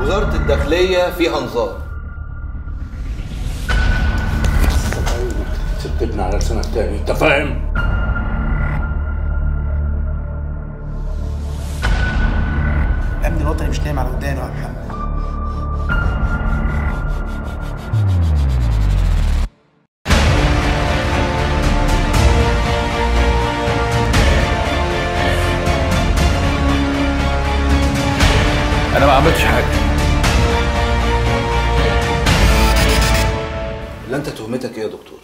وزارة الداخلية فيها نظام تكتبنا على السنة الثانية انت فاهم؟ الأمن الوطني مش نايم على ودانه يا محمد. أنا ما عملتش حاجة. لا انت تهمتك إيه يا دكتور.